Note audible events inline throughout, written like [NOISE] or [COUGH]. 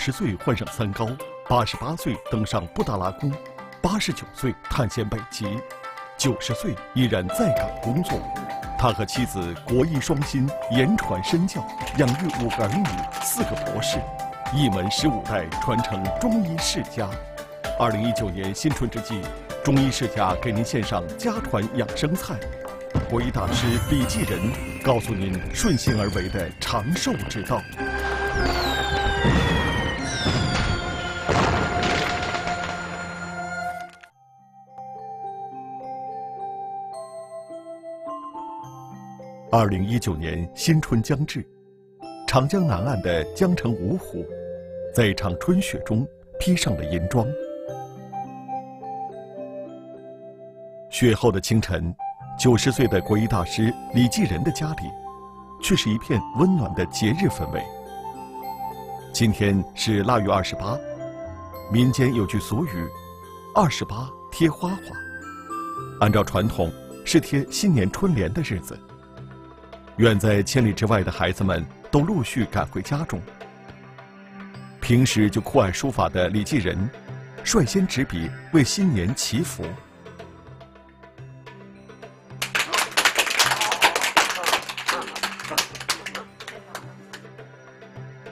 十岁患上三高，八十八岁登上布达拉宫，八十九岁探险北极，九十岁依然在岗工作。他和妻子国医双馨，言传身教，养育五个儿女，四个博士，一门十五代传承中医世家。二零一九年新春之际，中医世家给您献上家传养生菜。国医大师李继仁告诉您顺心而为的长寿之道。二零一九年新春将至，长江南岸的江城五虎，在一场春雪中披上了银装。雪后的清晨，九十岁的国医大师李继仁的家里，却是一片温暖的节日氛围。今天是腊月二十八，民间有句俗语：“二十八贴花花”，按照传统，是贴新年春联的日子。远在千里之外的孩子们都陆续赶回家中。平时就酷爱书法的李继仁，率先执笔为新年祈福。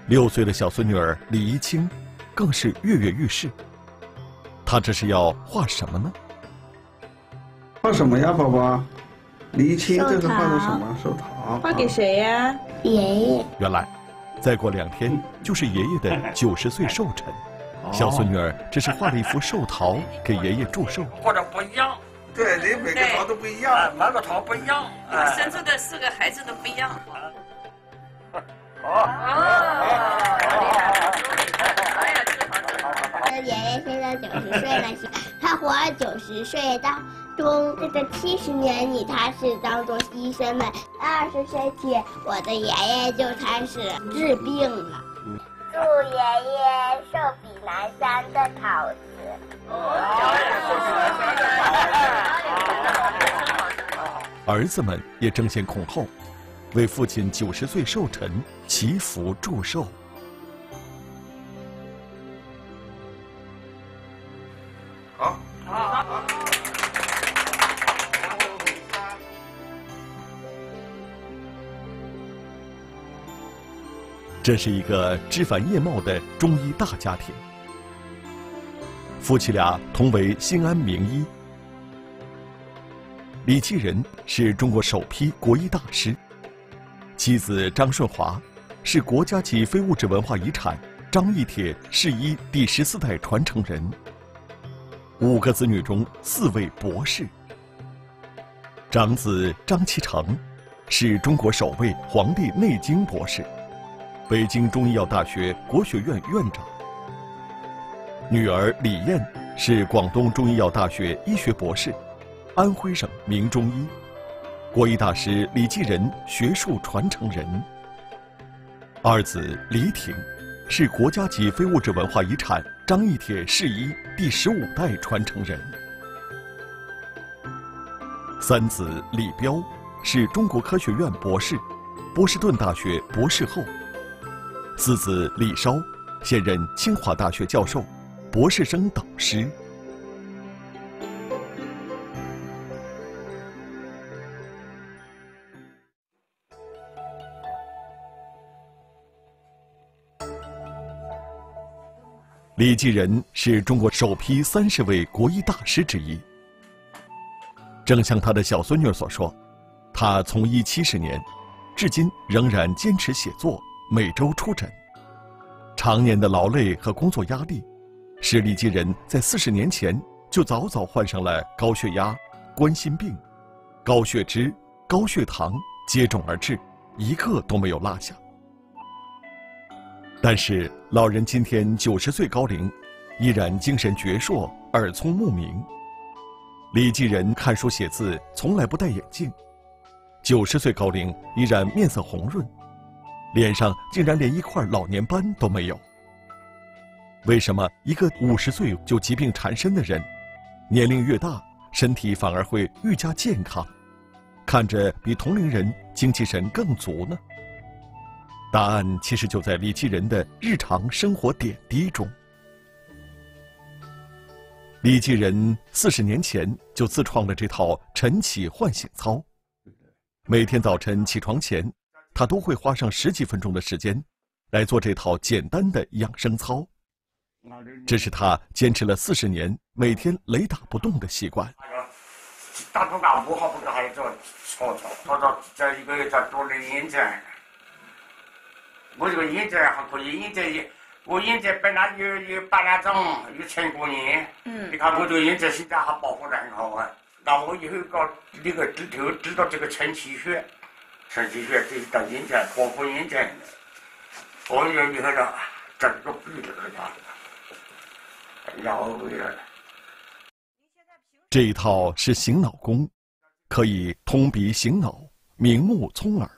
六岁的小孙女儿李怡清，更是跃跃欲试。她这是要画什么呢？画什么呀，宝宝？李怡清，这是画的什么？寿桃。画给谁呀？爷爷。原来，再过两天就是爷爷的九十岁寿辰。小孙女儿这是画了一幅寿桃给爷爷祝寿。或者不一样。对，人每个桃都不一样，每个桃不一样。生出的四个孩子都不一样。爷爷现在九十岁了，他活九十岁当中这个七十年里，他是当做医生的。二十岁起，我的爷爷就开始治病了。祝爷爷寿比南山的桃子。儿子们也争先恐后。为父亲九十岁寿辰祈福祝寿。这是一个枝繁叶茂的中医大家庭，夫妻俩同为新安名医。李继仁是中国首批国医大师。妻子张顺华是国家级非物质文化遗产张义帖世医第十四代传承人。五个子女中四位博士。长子张其成是中国首位《黄帝内经》博士，北京中医药大学国学院院长。女儿李艳是广东中医药大学医学博士，安徽省名中医。国医大师李继仁学术传承人，二子李挺是国家级非物质文化遗产张义帖世医第十五代传承人，三子李彪是中国科学院博士，波士顿大学博士后，四子李稍现任清华大学教授，博士生导师。李继仁是中国首批三十位国医大师之一。正像他的小孙女所说，他从医七十年，至今仍然坚持写作，每周出诊。常年的劳累和工作压力，使李继仁在四十年前就早早患上了高血压、冠心病、高血脂、高血糖接踵而至，一个都没有落下。但是老人今天九十岁高龄，依然精神矍铄、耳聪目明。李继仁看书写字从来不戴眼镜，九十岁高龄依然面色红润，脸上竟然连一块老年斑都没有。为什么一个五十岁就疾病缠身的人，年龄越大，身体反而会愈加健康，看着比同龄人精气神更足呢？答案其实就在李继仁的日常生活点滴中。李继仁四十年前就自创了这套晨起唤醒操，每天早晨起床前，他都会花上十几分钟的时间，来做这套简单的养生操。这是他坚持了四十年、每天雷打不动的习惯。打不干不好，不是还要做操操，操操这一个月。我这个眼睛还可以，眼睛我眼睛本来有有白内障，有青光眼。嗯。你看我这个眼睛现在还保护得很好啊。那我以后搞那个指头知道这个陈气血，承气血这是到眼睛保护眼睛。我以后以后呢，整个鼻子都大。然后为了。这一套是醒脑功，可以通鼻醒脑、明目聪耳。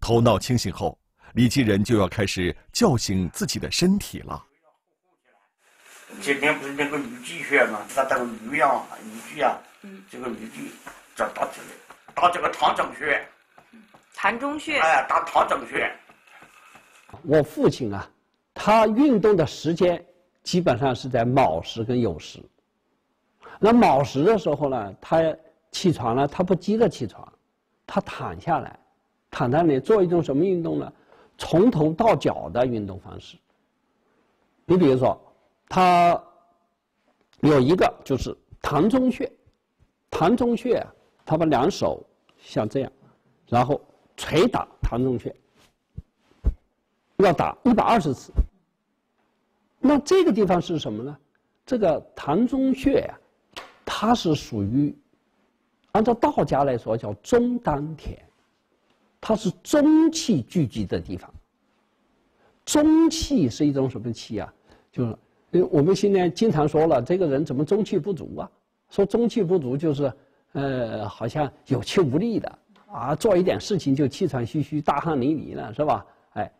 头脑清醒后，李继仁就要开始叫醒自己的身体了。今天不是那个鱼际穴吗？它这个鱼呀，鱼际啊，这个鱼际叫打这里，打这个膻中穴。膻中穴。哎，打膻中穴。我父亲啊，他运动的时间基本上是在卯时跟酉时。那卯时的时候呢，他起床了，他不急着起床，他躺下来，躺在那里做一种什么运动呢？从头到脚的运动方式。你比如说，他有一个就是膻中穴，膻中穴，他把两手像这样，然后捶打膻中穴，要打一百二十次。那这个地方是什么呢？这个膻中穴呀。它是属于，按照道家来说叫中丹田，它是中气聚集的地方。中气是一种什么气啊？就是因为我们现在经常说了，这个人怎么中气不足啊？说中气不足就是，呃，好像有气无力的啊，做一点事情就气喘吁吁、大汗淋漓了，是吧？哎，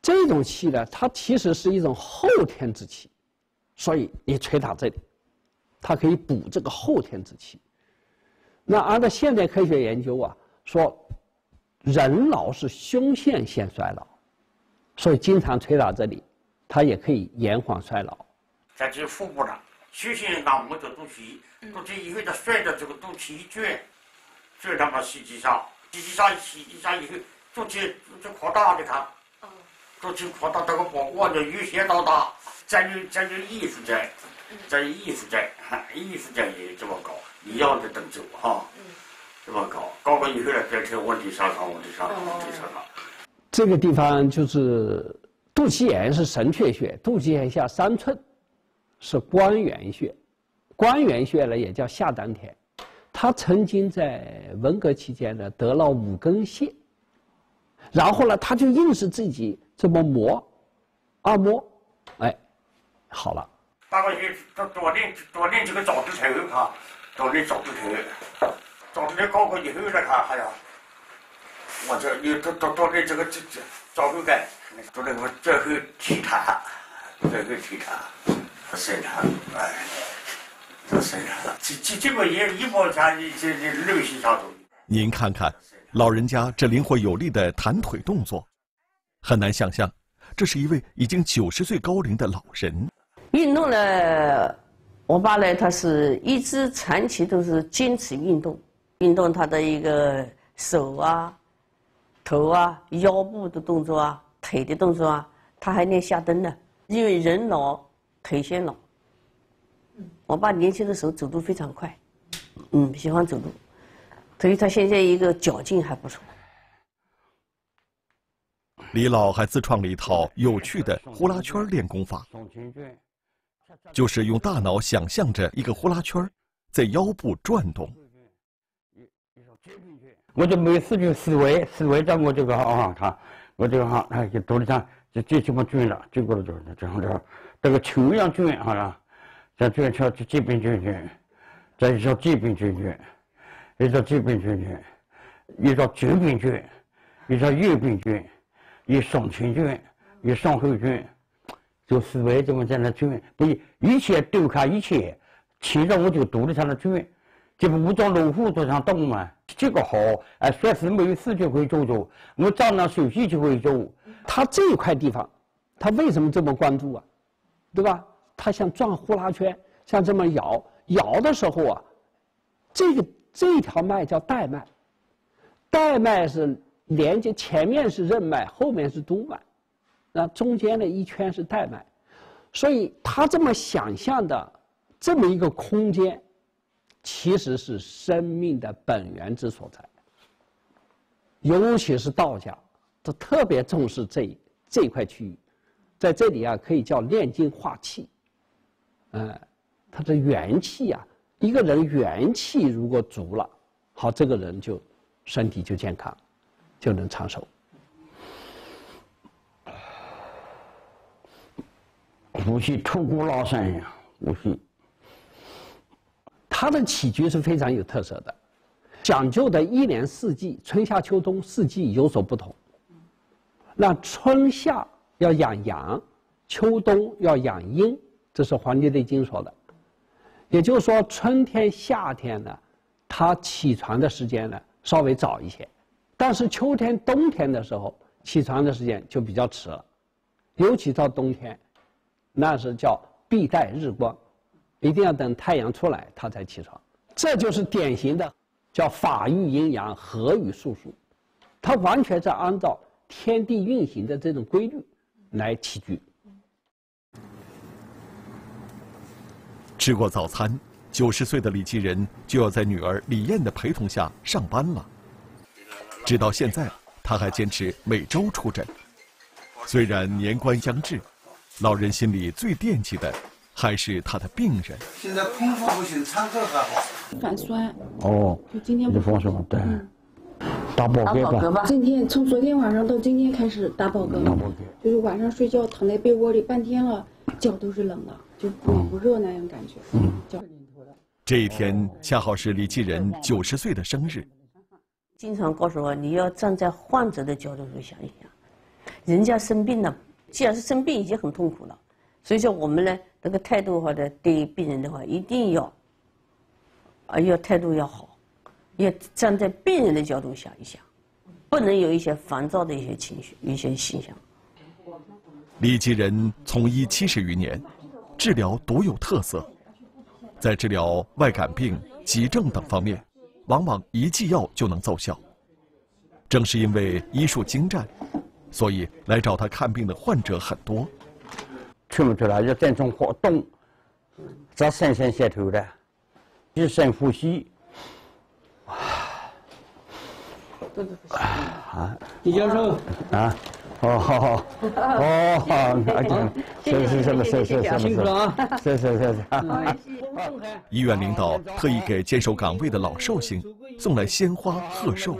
这种气呢，它其实是一种后天之气，所以你捶打这里。它可以补这个后天之气。那按照现代科学研究啊，说人老是胸腺先衰老，所以经常捶打这里，它也可以延缓衰老。在这腹部上，胸腺按摩着肚脐，肚脐以后他顺着这个肚脐一卷，卷到嘛膝肌上，膝肌上膝肌上以后，肚脐就扩大，你看，肚脐扩大这个膀胱就由小到大，再就再有艺术在。在艺术在，[LAUGHS] 艺术在也这么搞，一样的动作哈，这么搞，搞过以后呢，变成问题上上问题上上问题上上。这个地方就是肚脐眼是神阙穴，肚脐眼下三寸是关元穴，关元穴呢也叫下丹田，他曾经在文革期间呢得了五根线，然后呢他就硬是自己这么磨，按摩，哎，好了。大概去多多练多练几个脚趾头，看，多练脚趾头，脚趾头搞过以后来看，哎呀，我这又多多多练这个这这脚后跟，做那个最后体态，最后体态，身材，哎，这身材，这这这个也一毛钱，你这这流行啥东西？您看看，老人家这灵活有力的弹腿动作，很难想象，这是一位已经九十岁高龄的老人。运动呢，我爸呢，他是一直长期都是坚持运动，运动他的一个手啊、头啊、腰部的动作啊、腿的动作啊，他还练下蹲呢。因为人老腿先老。我爸年轻的时候走路非常快，嗯，喜欢走路，所以他现在一个脚劲还不错。李老还自创了一套有趣的呼啦圈练功法。就是用大脑想象着一个呼啦圈在腰部转动。我就每次就思维思维在我这个啊，他我这个哈，哎，就肚子上就这这么转了，转过来就这样这，这个球一样转，好了，再转圈就这边转转，再一条这边转转，一条这边转转，一条左边转，一条右边转，一上前转，一上后转。就思维怎么在那转，不一切都看一切，牵着我就肚里上那转，这不武装老虎都想动嘛，这个好，哎，随时没有事就可以做做，我早上休息就可以做。他这一块地方，他为什么这么关注啊？对吧？他像转呼啦圈，像这么摇摇的时候啊，这个这条脉叫带脉，带脉是连接前面是任脉，后面是督脉，那中间的一圈是带脉，所以他这么想象的这么一个空间。其实是生命的本源之所在，尤其是道家，他特别重视这这块区域，在这里啊，可以叫炼精化气，嗯，他的元气啊，一个人元气如果足了，好，这个人就身体就健康，就能长寿。呼吸吐故拉山呀，呼吸。他的起居是非常有特色的，讲究的一年四季，春夏秋冬四季有所不同。那春夏要养阳，秋冬要养阴，这是《黄帝内经》说的。也就是说，春天、夏天呢，他起床的时间呢稍微早一些，但是秋天、冬天的时候起床的时间就比较迟了，尤其到冬天，那是叫必待日光。一定要等太阳出来，他才起床，这就是典型的叫法育阴阳，合与术数，他完全在按照天地运行的这种规律来起居。吃过早餐，九十岁的李继仁就要在女儿李艳的陪同下上班了。直到现在，他还坚持每周出诊。虽然年关将至，老人心里最惦记的。还是他的病人。现在空腹不行，餐后还好。反酸。哦。就今天不放松，对。打饱嗝吧。今天从昨天晚上到今天开始打饱嗝。打饱嗝。就是晚上睡觉躺在被窝里半天了，脚都是冷的，就不不热那样感觉。嗯。脚。这一天恰好是李继仁九十岁的生日。经常告诉我，你要站在患者的角度去想一想，人家生病了，既然是生病，已经很痛苦了。所以说，我们呢，这个态度或者对病人的话，一定要，啊，要态度要好，要站在病人的角度想一想，不能有一些烦躁的一些情绪、一些现象。李继仁从医七十余年，治疗独有特色，在治疗外感病、急症等方面，往往一剂药就能奏效。正是因为医术精湛，所以来找他看病的患者很多。听不出来，要这种活动，这深深吸头的，一深呼吸。啊，李教授。啊，哦，好好，哦，好，谢谢，谢谢，谢谢，谢谢，辛苦了啊，谢谢，谢谢。医院领导特意给坚守岗位的老寿星送来鲜花贺寿。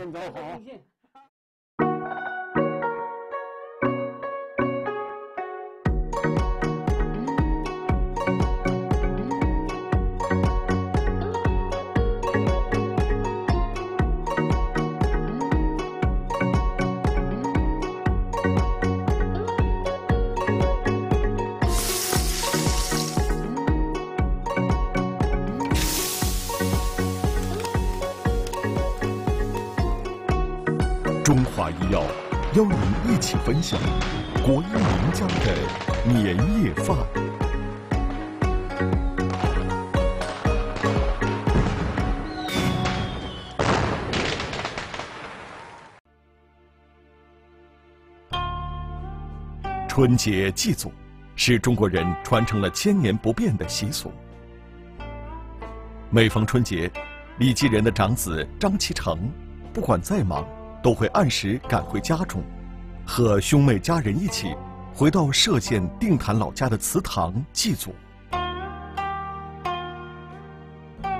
华医药邀您一起分享国医名家的年夜饭。春节祭祖，是中国人传承了千年不变的习俗。每逢春节，李继仁的长子张其成，不管再忙。都会按时赶回家中，和兄妹家人一起回到歙县定坛老家的祠堂祭祖。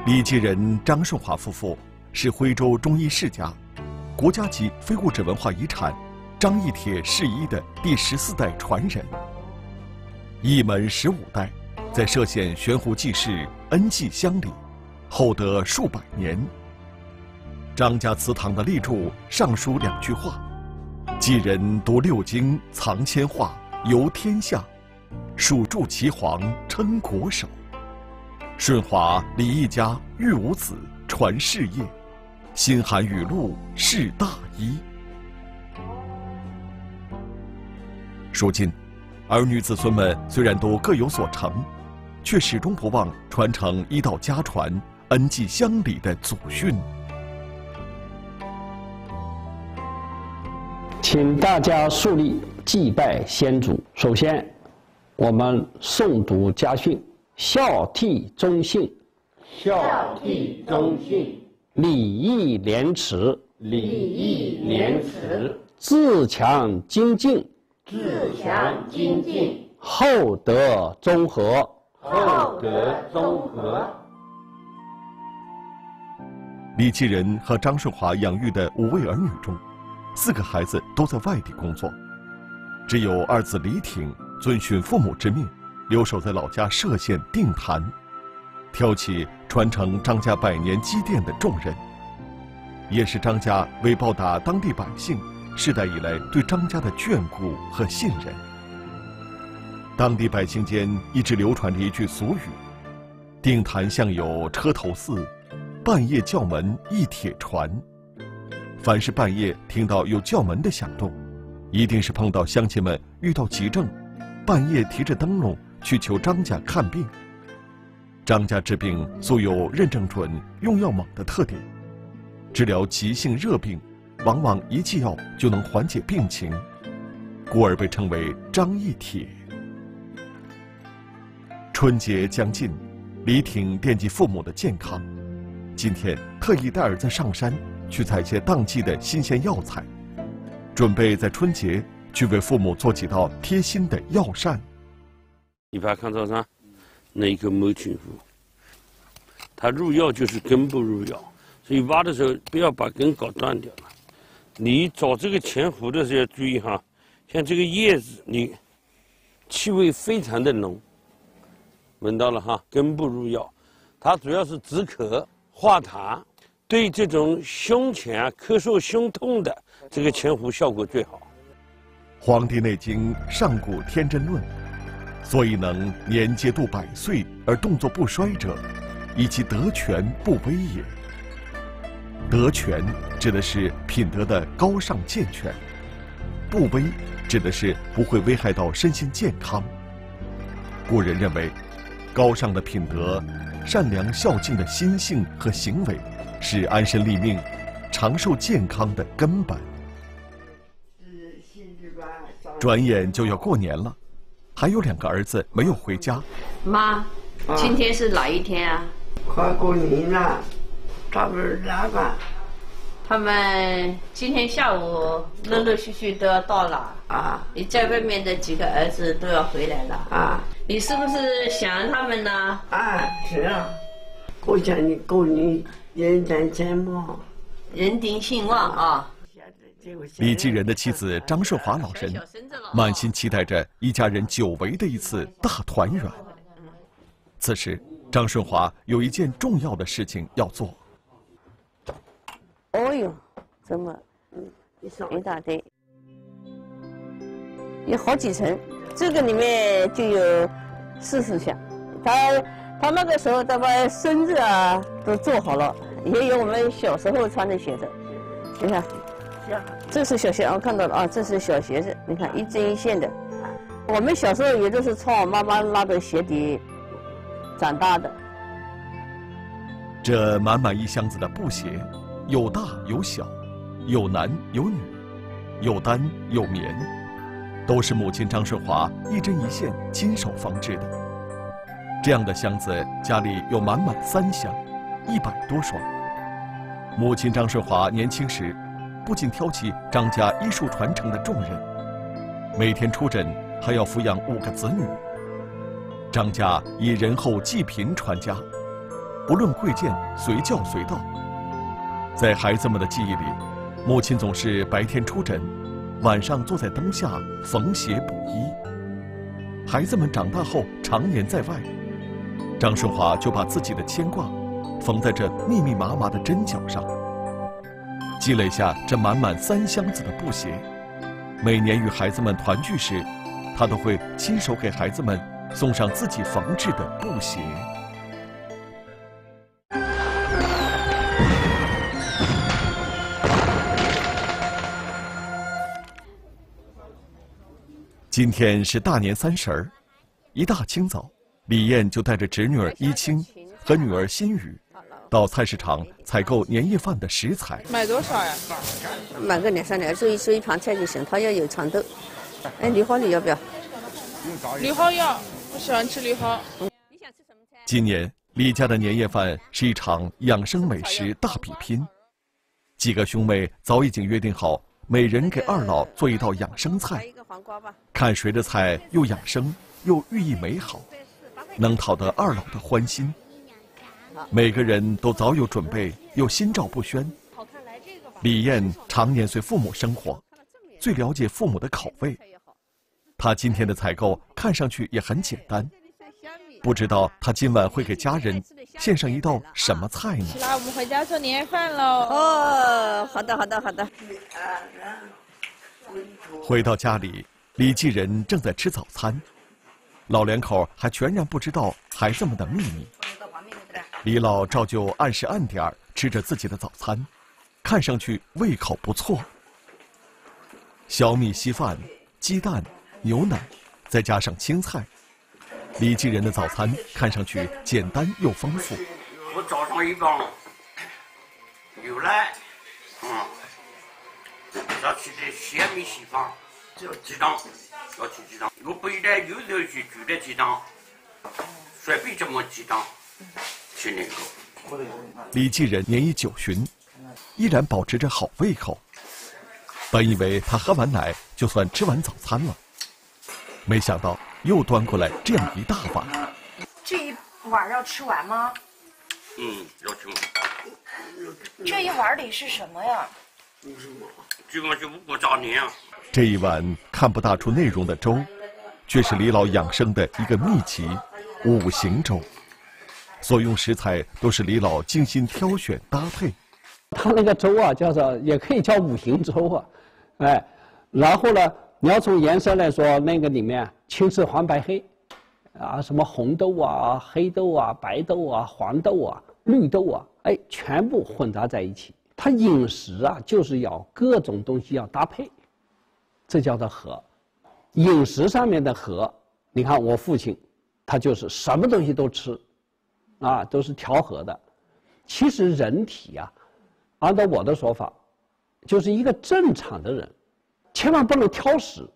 李继仁、张顺华夫妇是徽州中医世家，国家级非物质文化遗产张义帖世医的第十四代传人。一门十五代，在歙县悬壶济世，恩济乡里，厚德数百年。张家祠堂的立柱上书两句话：“寄人读六经，藏千画，游天下；蜀筑齐皇，称国手。顺华李一家育五子，传事业，心寒雨露是大衣。如今，儿女子孙们虽然都各有所成，却始终不忘传承医道家传、恩济乡里的祖训。请大家肃立，祭拜先祖。首先，我们诵读家训：孝悌忠信，孝悌忠信，礼义廉耻，礼义廉耻，自强精进，自强精进，厚德综合，厚德综合。李继仁和张顺华养育的五位儿女中，四个孩子都在外地工作，只有二子李挺遵循父母之命，留守在老家歙县定坛，挑起传承张家百年积淀的重任，也是张家为报答当地百姓世代以来对张家的眷顾和信任。当地百姓间一直流传着一句俗语：“定坛像有车头寺，半夜叫门一铁船。”凡是半夜听到有叫门的响动，一定是碰到乡亲们遇到急症，半夜提着灯笼去求张家看病。张家治病素有认证准、用药猛的特点，治疗急性热病，往往一剂药就能缓解病情，故而被称为“张一铁”。春节将近，李挺惦记父母的健康，今天特意带儿子上山去采些当季的新鲜药材，准备在春节去为父母做几道贴心的药膳。你把它看到啥？那一颗某群妇，它入药就是根部入药，所以挖的时候不要把根搞断掉了。你找这个前壶的时候要注意哈，像这个叶子，你气味非常的浓，闻到了哈？根部入药，它主要是止咳化痰，对这种胸前啊咳嗽、胸痛的这个前壶效果最好。《黄帝内经·上古天真论》，所以能年皆度百岁而动作不衰者，以其德全不危也。德全指的是品德的高尚健全，不危指的是不会危害到身心健康。古人认为，高尚的品德、善良孝敬的心性和行为，是安身立命、长寿健康的根本。转眼就要过年了，还有两个儿子没有回家。妈，今天是哪一天啊？快过年了，他们来吧。他们今天下午陆陆续续都要到了啊！你在外面的几个儿子都要回来了啊！你是不是想他们呢？啊，是啊。我想你过年人丁兴旺，人丁兴旺啊！李继仁的妻子张顺华老人满心期待着一家人久违的一次大团圆。此时，张顺华有一件重要的事情要做。哦哟，怎么一大堆，有好几层，这个里面就有四十箱。他他那个时候他把孙子啊都做好了，也有我们小时候穿的鞋子，你看。这是小鞋，我看到了啊，这是小鞋子，你看一针一线的。我们小时候也都是穿我妈妈拉的鞋底长大的。这满满一箱子的布鞋，有大有小，有男有女，有单有棉，都是母亲张顺华一针一线亲手缝制的。这样的箱子家里有满满三箱，一百多双。母亲张顺华年轻时。不仅挑起张家医术传承的重任，每天出诊还要抚养五个子女。张家以仁厚济贫传家，不论贵贱，随叫随到。在孩子们的记忆里，母亲总是白天出诊，晚上坐在灯下缝鞋补衣。孩子们长大后常年在外，张顺华就把自己的牵挂缝在这密密麻麻的针脚上。积累下这满满三箱子的布鞋每年与孩子们团聚时他都会亲手给孩子们送上自己缝制的布鞋。今天是大年三十儿一大清早李艳就带着侄女儿一清和女儿心雨到菜市场采购年夜饭的食材。买多少呀？买个两三两，做一做一盘菜就行。他要有蚕豆。哎，梨花你要不要？梨花要，我喜欢吃梨花。今年李家的年夜饭是一场养生美食大比拼，几个兄妹早已经约定好，每人给二老做一道养生菜，看谁的菜又养生又寓意美好，能讨得二老的欢心。每个人都早有准备，又心照不宣。李艳常年随父母生活，最了解父母的口味。她今天的采购看上去也很简单，不知道她今晚会给家人献上一道什么菜呢？来，我们回家做年夜饭喽！哦，好的，好的，好的。回到家里，李继仁正在吃早餐，老两口还全然不知道孩子们的秘密。李老照旧按时按点儿吃着自己的早餐，看上去胃口不错。小米稀饭、鸡蛋。牛奶，再加上青菜，李继仁的早餐看上去简单又丰富。我早上一缸牛奶，嗯，要吃点鲜米稀饭，要鸡蛋，要吃鸡蛋。我备点牛肉去煮点鸡蛋，随便怎么鸡蛋，吃那个。李继仁年已九旬，依然保持着好胃口。本以为他喝完奶就算吃完早餐了。没想到又端过来这样一大碗。这一碗要吃完吗？嗯，要吃完。这一碗里是什么呀？这个是五谷杂粮。这一碗看不大出内容的粥，却是李老养生的一个秘籍——五行粥。所用食材都是李老精心挑选搭配。他那个粥啊，叫做也可以叫五行粥啊，[LAUGHS] 哎，然后呢？你要从颜色来说，那个里面青赤黄白黑，啊，什么红豆啊、黑豆啊、白豆啊、黄豆啊、绿豆啊，哎，全部混杂在一起。它饮食啊，就是要各种东西要搭配，这叫做和。饮食上面的和，你看我父亲，他就是什么东西都吃，啊，都是调和的。其实人体啊，按照我的说法，就是一个正常的人。千万不能挑食，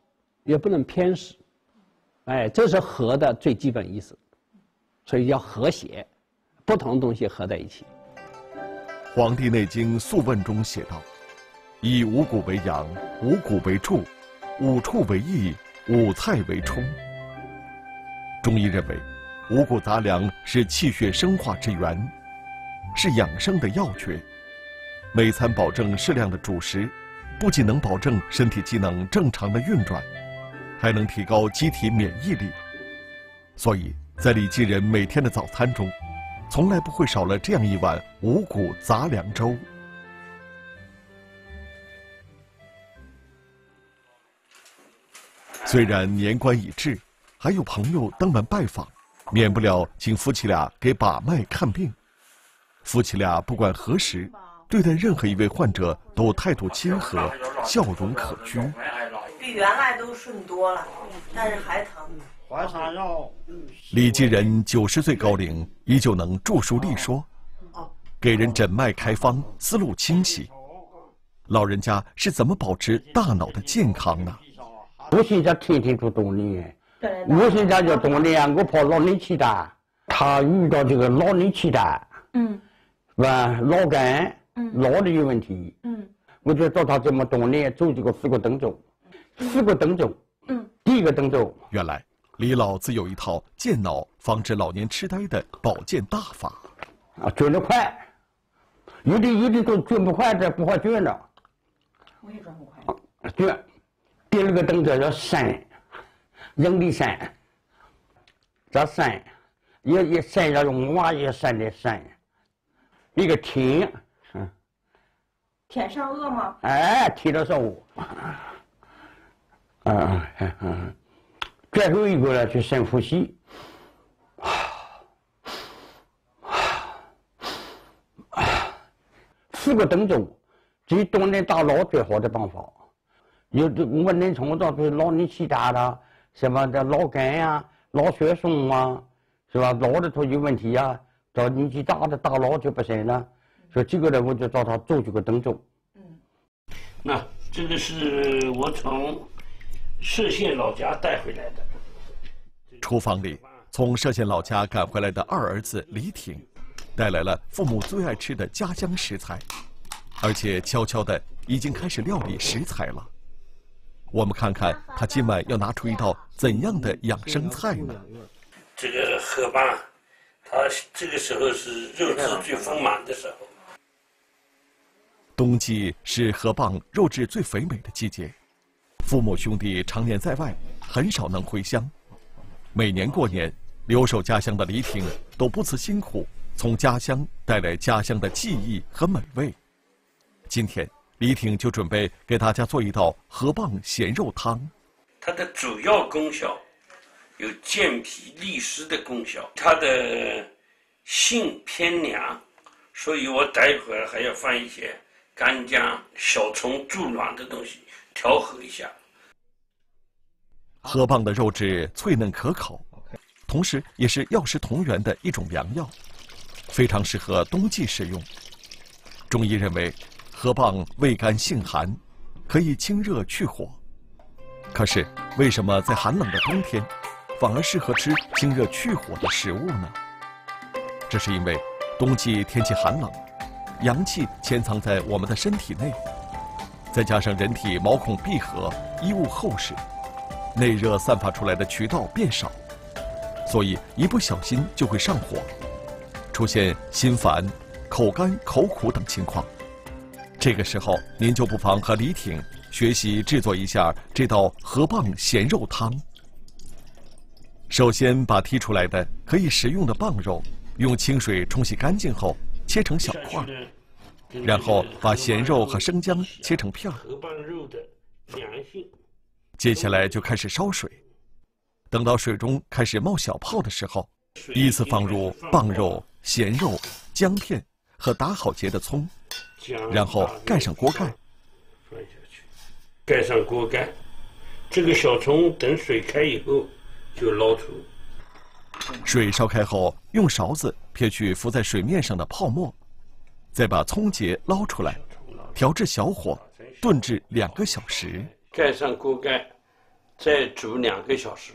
也不能偏食，哎，这是和的最基本意思，所以要和谐，不同东西合在一起。《黄帝内经·素问》中写道：“以五谷为养，五谷为助，五畜为益，五菜为充。”中医认为，五谷杂粮是气血生化之源，是养生的要诀，每餐保证适量的主食。不仅能保证身体机能正常的运转，还能提高机体免疫力。所以在李继仁每天的早餐中，从来不会少了这样一碗五谷杂粮粥。虽然年关已至，还有朋友登门拜访，免不了请夫妻俩给把脉看病。夫妻俩不管何时。对待任何一位患者都态度亲和，笑容可掬。比原来都顺多了，但是还疼。李继仁九十岁高龄，依旧能著书立说，给人诊脉开方，思路清晰。老人家是怎么保持大脑的健康呢？我现在天天做锻炼，我现在就锻炼，我怕老年痴呆。他遇到这个老年痴呆，嗯，吧，脑干。脑力有问题，嗯，我就教他怎么锻炼，做这个四个动作，四个动作，嗯，第一个动作。原来李老自有一套健脑、防止老年痴呆的保健大法，啊，转得快，有的有的都转不快，这不好转了。我也转不快。啊，转，第二个动作叫扇，人力扇，叫扇，也也扇要用瓦也山的山，一个停。舔上颚吗？哎，贴到上颚。嗯嗯，最后一个呢，就深呼吸。四个动作，最锻炼大脑最好的办法。有的我们临床上，比如老年痴呆了，什么的脑梗呀、脑血栓啊，是吧？脑里头有问题呀，找年纪大的大脑就不行了，所以这个呢，我就找他做这个动作。那这个是我从歙县老家带回来的。厨房里，从歙县老家赶回来的二儿子李挺，带来了父母最爱吃的家乡食材，而且悄悄的已经开始料理食材了。我们看看他今晚要拿出一道怎样的养生菜呢？这个河蚌，它这个时候是肉质最丰满的时候。冬季是河蚌肉质最肥美的季节，父母兄弟常年在外，很少能回乡。每年过年，留守家乡的李挺都不辞辛苦，从家乡带来家乡的记忆和美味。今天，李挺就准备给大家做一道河蚌咸肉汤。它的主要功效有健脾利湿的功效，它的性偏凉，所以我待会儿还要放一些干姜、小葱助暖的东西调和一下。河蚌的肉质脆嫩可口，同时也是药食同源的一种良药，非常适合冬季食用。中医认为，河蚌味甘性寒，可以清热去火。可是，为什么在寒冷的冬天，反而适合吃清热去火的食物呢？这是因为，冬季天气寒冷，阳气潜藏在我们的身体内，再加上人体毛孔闭合，衣物厚实。内热散发出来的渠道变少，所以一不小心就会上火，出现心烦、口干、口苦等情况。这个时候，您就不妨和李挺学习制作一下这道河蚌咸肉汤。首先，把剔出来的可以食用的蚌肉用清水冲洗干净后切成小块，然后把咸肉和生姜切成片。河蚌肉的凉性。接下来就开始烧水，等到水中开始冒小泡的时候，依次放入蚌肉、咸肉、姜片和打好结的葱，然后盖上锅盖。放下去，盖上锅盖。这个小葱等水开以后就捞出。水烧开后，用勺子撇去浮在水面上的泡沫，再把葱结捞出来，调至小火，炖至两个小时。盖上锅盖，再煮两个小时，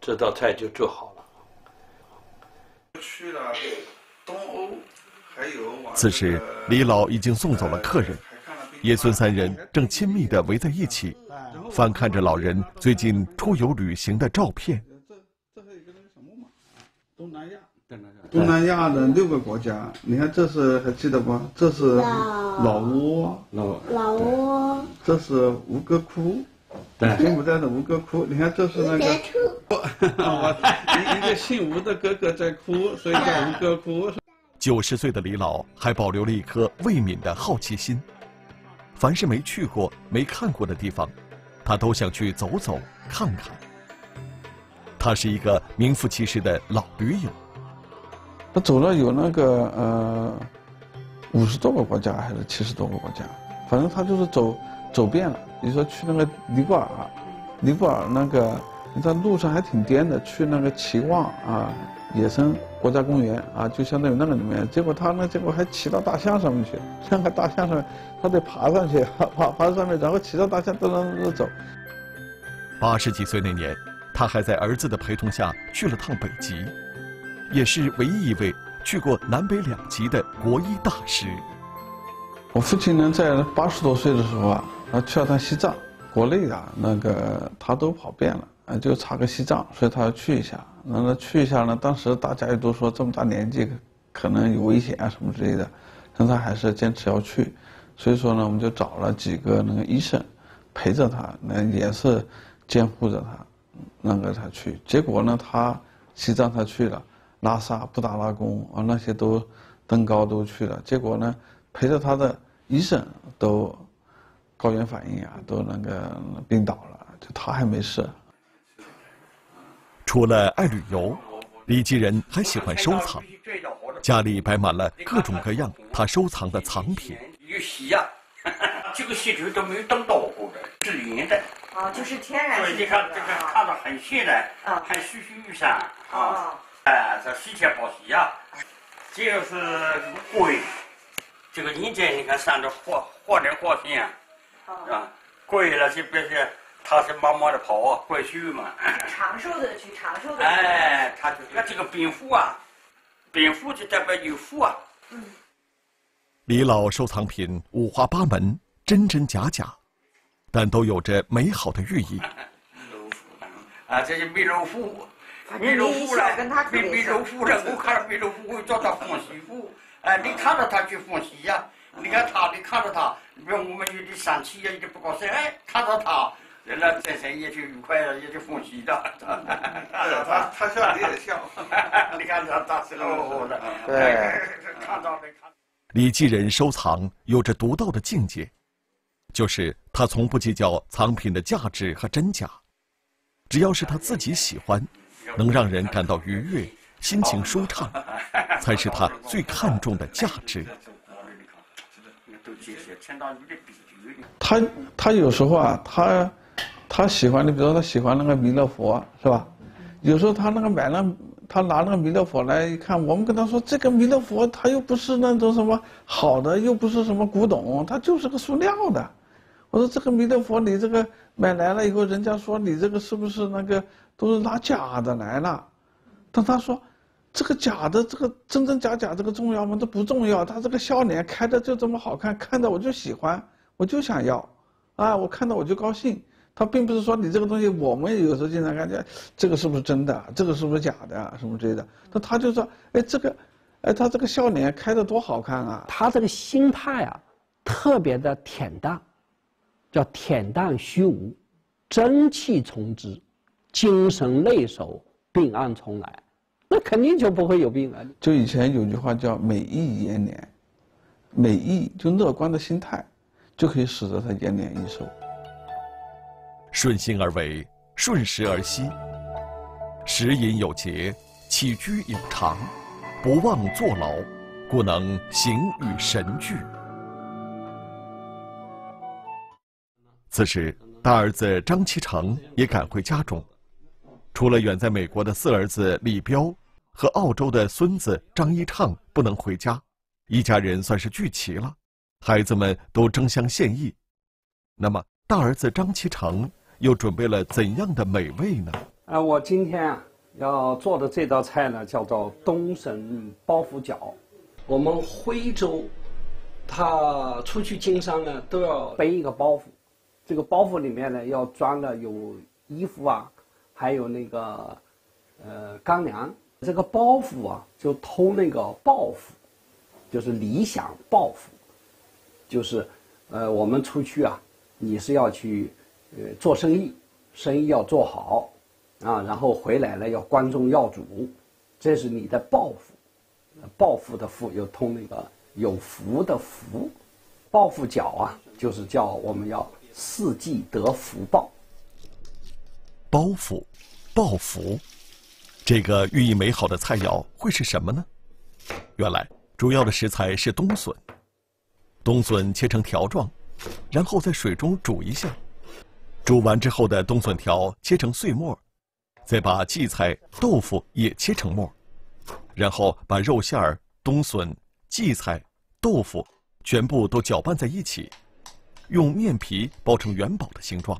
这道菜就做好了。去了东欧，此时李老已经送走了客人，爷孙三人正亲密地围在一起，翻看着老人最近出游旅行的照片。这这还有一个那个什么嘛，东南亚，东南亚的六个国家，你看这是还记得不？这是老挝，老老挝，这是吴哥窟，对柬埔寨的吴哥窟。你看这是那个，[LAUGHS] 我一一个姓吴的哥哥在哭，所以叫吴哥窟。九十岁的李老还保留了一颗未泯的好奇心，凡是没去过、没看过的地方，他都想去走走看看。他是一个名副其实的老驴友。他走了有那个呃五十多个国家还是七十多个国家，反正他就是走走遍了。比如说去那个尼泊尔，尼泊尔那个在路上还挺颠的，去那个奇望啊野生国家公园啊，就相当于那个里面。结果他呢，结果还骑到大象上面去，那个大象上面 [LAUGHS] 他得 [LAUGHS] 爬上去，爬爬上面，然后骑到大象噔噔噔走。八十几岁那年，他还在儿子的陪同下去了趟北极，也是唯一一位去过南北两极的国医大师。我父亲呢，在八十多岁的时候啊，他去了趟西藏，国内啊那个他都跑遍了，啊就查个西藏，所以他要去一下。那他去一下呢，当时大家也都说这么大年纪可能有危险啊什么之类的，但他还是坚持要去。所以说呢，我们就找了几个那个医生陪着他，那也是监护着他，那个他去。结果呢，他西藏他去了，拉萨、布达拉宫啊那些都登高都去了。结果呢，陪着他的医生都高原反应啊，都那个病倒了，就他还没事。除了爱旅游，李继仁还喜欢收藏，家里摆满了各种各样他收藏的藏品。有戏呀，[LAUGHS] 这个细菌都没有等到过的，是银的。啊，就是天然对，你看这个看着很细的，啊很栩栩如生啊。啊，哎，这洗钱包洗呀，这个是这个龟，这个阴间你看上着活活灵活现啊，是吧？龟了就别是它是慢慢的跑啊，快去嘛。长寿的去长寿的。哎，他就是那这个禀赋啊，禀赋就代表有福啊。嗯。李老收藏品五花八门，真真假假，但都有着美好的寓意。[LAUGHS] 啊，这是弥勒佛，反正你一笑跟他特弥别像弥勒佛了，我看到弥勒佛，我叫他放媳妇。哎，你看到他就放喜呀，你看他，你看到他，比如我们有点生气呀，有点不高兴，哎，看到他，也就愉快了，也就放喜的。[LAUGHS] 他他笑你也笑，[LAUGHS] 你看他他是哦的，对，看到的看。李继仁收藏有着独到的境界，就是他从不计较藏品的价值和真假，只要是他自己喜欢，能让人感到愉悦、心情舒畅，才是他最看重的价值。他他有时候啊，他他喜欢的，比如说他喜欢那个弥勒佛，是吧？有时候他那个买了，他拿那个弥勒佛来一看，我们跟他说这个弥勒佛，他又不是那种什么好的，又不是什么古董，它就是个塑料的。我说这个弥勒佛，你这个买来了以后，人家说你这个是不是那个都是拿假的来了？但他说，这个假的，这个真真假假，这个重要吗？这不重要。他这个笑脸开的就这么好看，看着我就喜欢，我就想要，啊，我看到我就高兴。他并不是说你这个东西，我们有时候经常看见这个是不是真的，这个是不是假的，什么之类的。那他就说，哎，这个，哎，他这个笑脸开的多好看啊！他这个心态啊，特别的恬淡，叫恬淡虚无，真气从之，精神内守，病安从来，那肯定就不会有病了。就以前有句话叫“美意延年”，美意就乐观的心态，就可以使得他延年益寿。顺心而为，顺时而息，食饮有节，起居有常，不忘坐牢，故能形与神俱。此时，大儿子张其成也赶回家中，除了远在美国的四儿子李彪和澳洲的孙子张一畅不能回家，一家人算是聚齐了，孩子们都争相献艺。那么，大儿子张其成又准备了怎样的美味呢？啊，我今天啊要做的这道菜呢，叫做东省包袱饺。我们徽州，他出去经商呢，都要背一个包袱，这个包袱里面呢要装的有衣服啊，还有那个呃干粮。这个包袱啊，就偷那个抱负，就是理想抱负，就是呃我们出去啊，你是要去呃做生意，生意要做好。啊，然后回来了要关中要主，这是你的抱负，抱负的负又通那个有福的福，抱负脚啊，就是叫我们要四季得福报。包袱、抱福，这个寓意美好的菜肴会是什么呢？原来主要的食材是冬笋，冬笋切成条状，然后在水中煮一下，煮完之后的冬笋条切成碎末。再把荠菜、豆腐也切成末，然后把肉馅儿、冬笋、荠菜、豆腐全部都搅拌在一起，用面皮包成元宝的形状。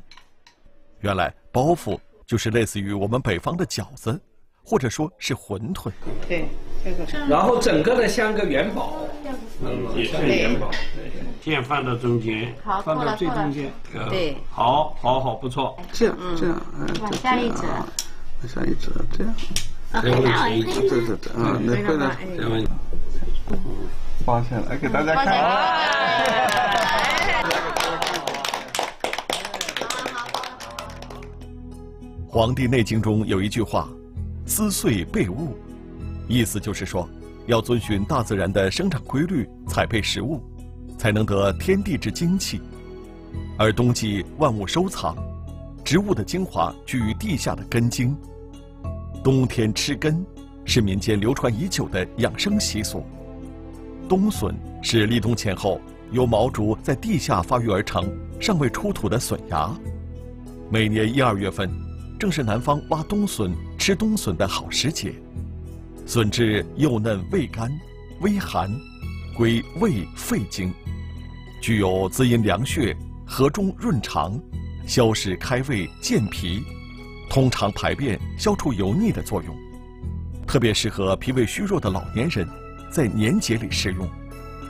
原来包袱就是类似于我们北方的饺子，或者说是馄饨。对，这个。然后整个的像个元宝，嗯，也是元宝。先放到中间，好，放到最中间。对，好，好，好，不错。这样，这样，往下一折。往下一折，这样。这样对对对，啊，那会呢？这样。发现了，给大家看。《黄帝内经》中有一句话：“撕碎备物”，意思就是说，要遵循大自然的生长规律，采配食物，才能得天地之精气。而冬季万物收藏，植物的精华居于地下的根茎。冬天吃根，是民间流传已久的养生习俗。冬笋是立冬前后由毛竹在地下发育而成、尚未出土的笋芽。每年一二月份，正是南方挖冬笋、吃冬笋的好时节。笋质幼嫩味甘，微寒，归胃肺经，具有滋阴凉血、和中润肠、消食开胃、健脾、通肠排便、消除油腻的作用，特别适合脾胃虚弱的老年人在年节里食用，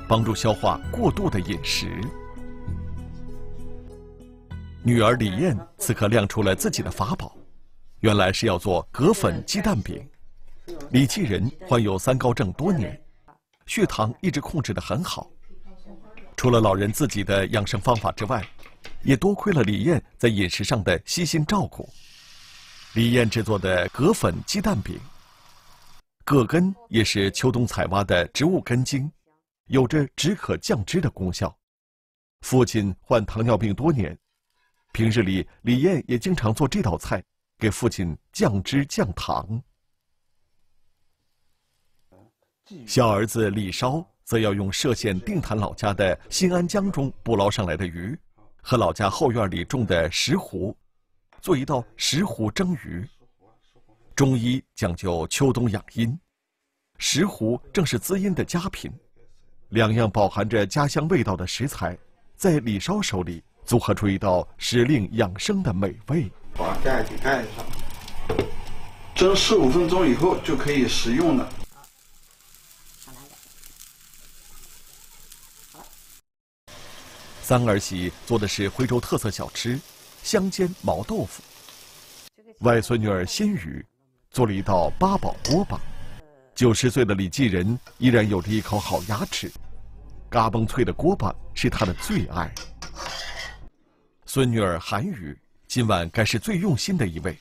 帮助消化过度的饮食。女儿李艳此刻亮出了自己的法宝，原来是要做葛粉鸡蛋饼。李继仁患有三高症多年，血糖一直控制得很好。除了老人自己的养生方法之外，也多亏了李艳在饮食上的悉心照顾。李艳制作的葛粉鸡蛋饼，葛根也是秋冬采挖的植物根茎，有着止渴降脂的功效。父亲患糖尿病多年，平日里李艳也经常做这道菜，给父亲降脂降糖。小儿子李烧则要用歙县定潭老家的新安江中捕捞上来的鱼，和老家后院里种的石斛，做一道石斛蒸鱼。中医讲究秋冬养阴，石斛正是滋阴的佳品。两样饱含着家乡味道的食材，在李烧手里组合出一道时令养生的美味。把盖给盖上，蒸十五分钟以后就可以食用了。三儿媳做的是徽州特色小吃——香煎毛豆腐。外孙女儿新宇做了一道八宝锅巴。九十岁的李继仁依然有着一口好牙齿，嘎嘣脆的锅巴是他的最爱。孙女儿韩宇今晚该是最用心的一位，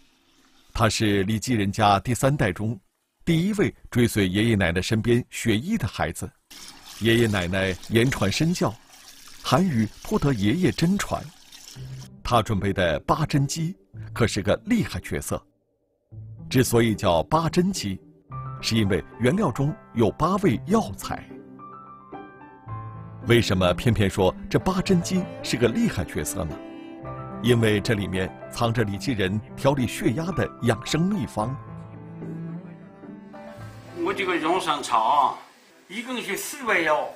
她是李继仁家第三代中第一位追随爷爷奶奶身边学医的孩子。爷爷奶奶言传身教。韩宇颇得爷爷真传，他准备的八珍鸡可是个厉害角色。之所以叫八珍鸡，是因为原料中有八味药材。为什么偏偏说这八珍鸡是个厉害角色呢？因为这里面藏着李继仁调理血压的养生秘方。我这个用上茶，一共是四味药。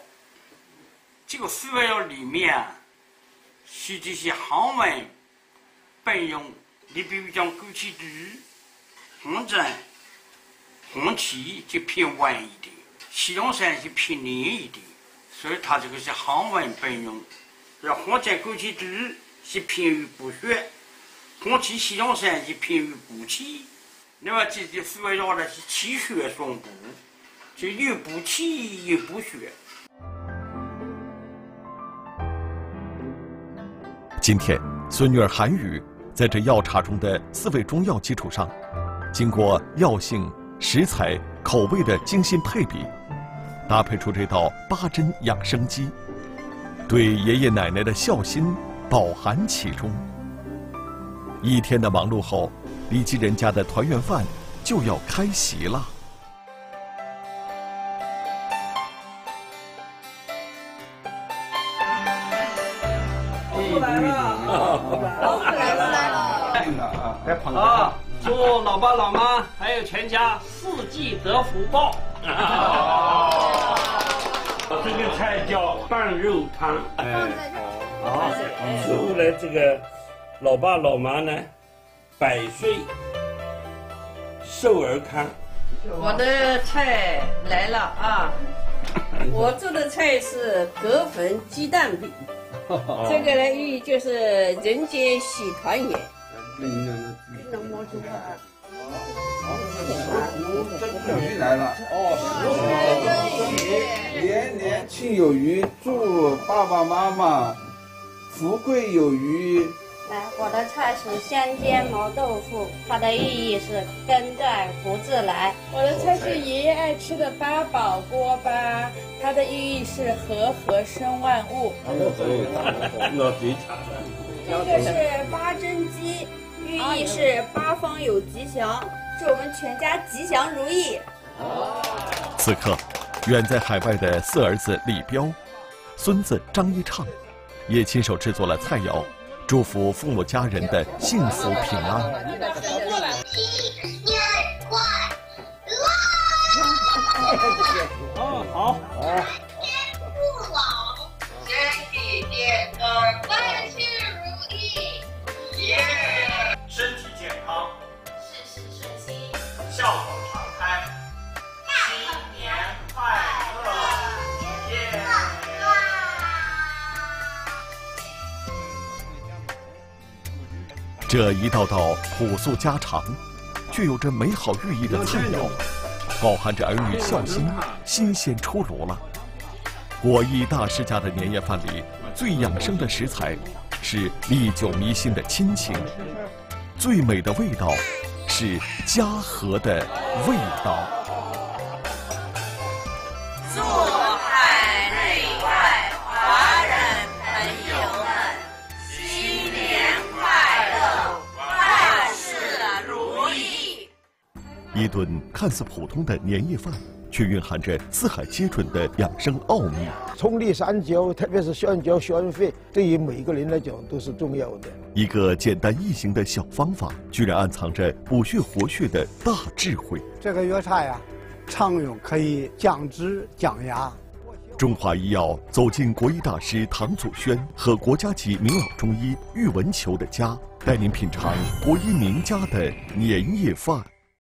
这个四味药里面，是这些寒温本用。你比如讲枸杞子、黄芩、黄芪就偏温一点，西洋参就偏凉一点，所以它这个是寒温本用。要黄芩、枸杞子是偏于补血，黄芪、西洋参是偏于补气。那么这些四味药呢是气血双补，就又补气又补血。今天，孙女儿韩宇在这药茶中的四味中药基础上，经过药性、食材、口味的精心配比，搭配出这道八珍养生鸡，对爷爷奶奶的孝心饱含其中。一天的忙碌后，李继仁家的团圆饭就要开席了。啊！祝老爸老妈还有全家四季得福报。这个菜叫拌肉汤。哎，啊，祝来这个老爸老妈呢，百岁寿而康。我的菜来了啊！[LAUGHS] 我做的菜是葛粉鸡蛋饼，这个呢寓意就是人间喜团圆。蒸鱼来了哦，年年庆有余，祝爸爸妈妈富贵有余。来，我的菜是香煎毛豆腐，它的寓意是根在福自来。我的菜是爷爷爱吃的八宝锅巴，它的寓意是和和生万物。这个是八珍鸡。寓意是八方有吉祥，祝我们全家吉祥如意。此刻，远在海外的四儿子李彪，孙子张一畅，也亲手制作了菜肴，祝福父母家人的幸福平安。新年快乐！哦，好，好。这一道道朴素家常，却有着美好寓意的菜肴，饱含着儿女孝心，新鲜出炉了。国艺大师家的年夜饭里，最养生的食材是历久弥新的亲情，最美的味道是家和的味道。一顿看似普通的年夜饭，却蕴含着四海皆准的养生奥秘。葱粒三椒，特别是香蕉、香肺，对于每个人来讲都是重要的。一个简单易行的小方法，居然暗藏着补血活血的大智慧。这个药材呀，常用可以降脂降压。中华医药走进国医大师唐祖轩和国家级名老中医喻文球的家，带您品尝国医名家的年夜饭。